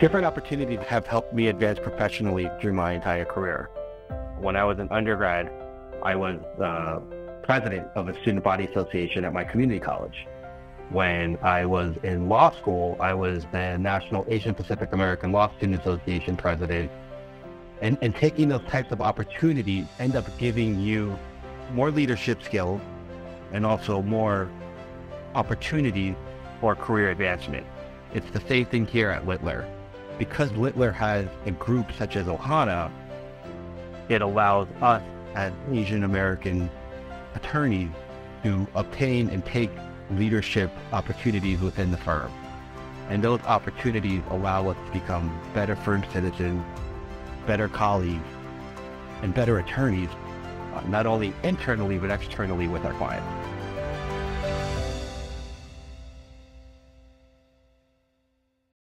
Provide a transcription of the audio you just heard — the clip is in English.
Different opportunities have helped me advance professionally through my entire career. When I was an undergrad, I was uh, president of a student body association at my community college. When I was in law school, I was the National Asian Pacific American Law Student Association president. And, and taking those types of opportunities end up giving you more leadership skills and also more opportunities for career advancement. It's the same thing here at Littler because Littler has a group such as Ohana, it allows us as Asian American attorneys to obtain and take leadership opportunities within the firm. And those opportunities allow us to become better firm citizens, better colleagues, and better attorneys, not only internally, but externally with our clients.